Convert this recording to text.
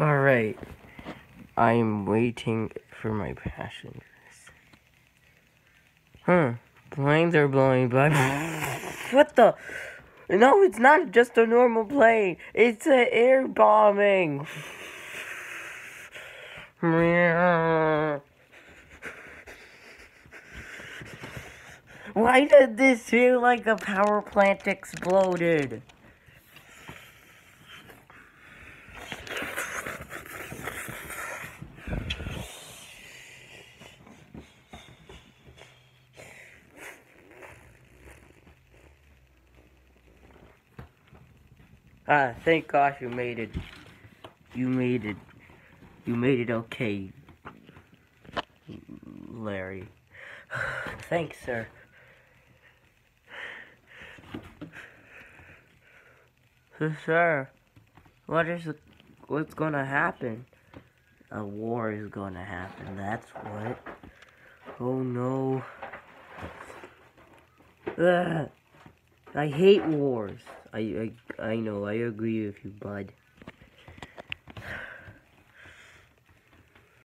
Alright. I'm waiting for my passengers. Huh. Planes are blowing by. what the? No, it's not just a normal plane. It's an air bombing. Why did this feel like a power plant exploded? Ah, thank gosh you made it. You made it. You made it okay, Larry. Thanks, sir. So, sir, what is what's gonna happen? A war is gonna happen. That's what. Oh no. Ugh. I hate wars. I, I I know. I agree with you, bud.